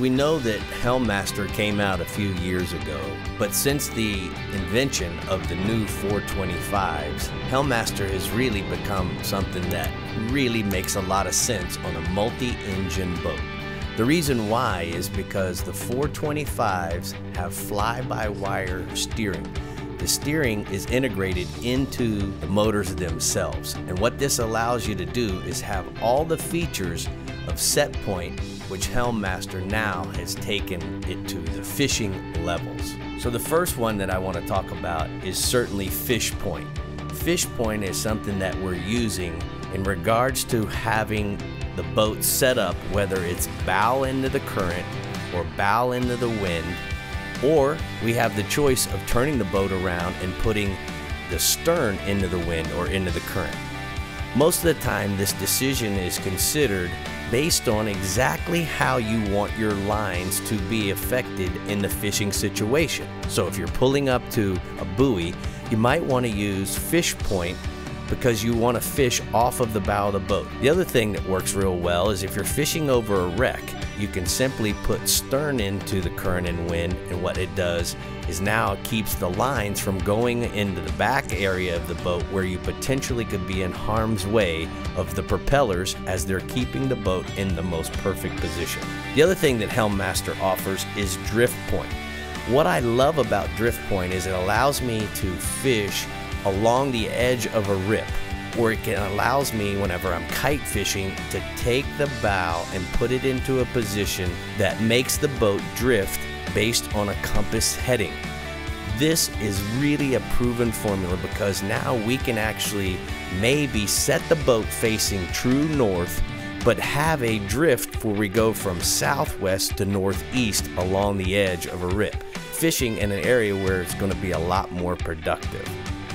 We know that Helm Master came out a few years ago, but since the invention of the new 425s, Helm Master has really become something that really makes a lot of sense on a multi-engine boat. The reason why is because the 425s have fly-by-wire steering. The steering is integrated into the motors themselves. And what this allows you to do is have all the features of set point which Helm Master now has taken it to the fishing levels. So the first one that I want to talk about is certainly fish point. Fish point is something that we're using in regards to having the boat set up, whether it's bow into the current or bow into the wind, or we have the choice of turning the boat around and putting the stern into the wind or into the current. Most of the time, this decision is considered based on exactly how you want your lines to be affected in the fishing situation. So if you're pulling up to a buoy, you might want to use fish point because you want to fish off of the bow of the boat. The other thing that works real well is if you're fishing over a wreck, you can simply put stern into the current and wind and what it does is now it keeps the lines from going into the back area of the boat where you potentially could be in harm's way of the propellers as they're keeping the boat in the most perfect position. The other thing that Helm Master offers is drift point. What I love about drift point is it allows me to fish along the edge of a rip where it can, allows me whenever I'm kite fishing to take the bow and put it into a position that makes the boat drift based on a compass heading. This is really a proven formula because now we can actually maybe set the boat facing true north but have a drift where we go from southwest to northeast along the edge of a rip, fishing in an area where it's going to be a lot more productive.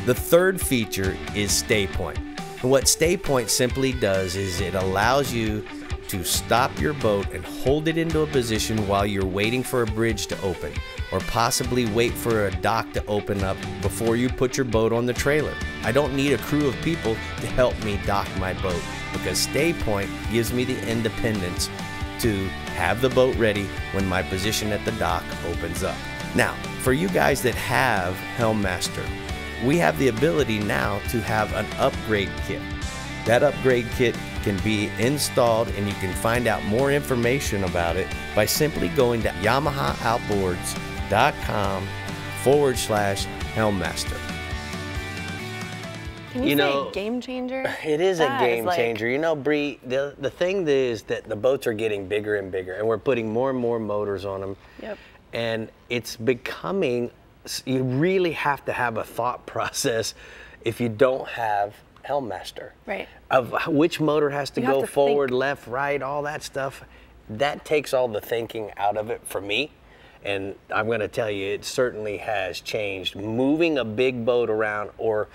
The third feature is stay point. And what stay point simply does is it allows you to stop your boat and hold it into a position while you're waiting for a bridge to open or possibly wait for a dock to open up before you put your boat on the trailer. I don't need a crew of people to help me dock my boat because stay point gives me the independence to have the boat ready when my position at the dock opens up. Now, for you guys that have Helm Master, we have the ability now to have an upgrade kit. That upgrade kit can be installed and you can find out more information about it by simply going to yamahaoutboards.com forward slash Helmmaster. Can you, you know, game changer? It is that a game is like... changer. You know, Brie, the, the thing is that the boats are getting bigger and bigger and we're putting more and more motors on them. Yep. And it's becoming you really have to have a thought process if you don't have Helm Master. Right. Of which motor has to you go to forward, think. left, right, all that stuff. That takes all the thinking out of it for me. And I'm going to tell you, it certainly has changed. Moving a big boat around or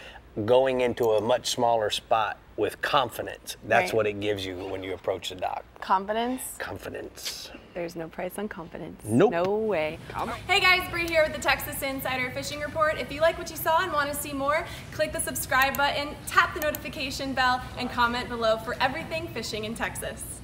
going into a much smaller spot with confidence. That's right. what it gives you when you approach the dock. Confidence? Confidence. There's no price on confidence. Nope. No way. Hey guys, Brie here with the Texas Insider Fishing Report. If you like what you saw and want to see more, click the subscribe button, tap the notification bell, and comment below for everything fishing in Texas.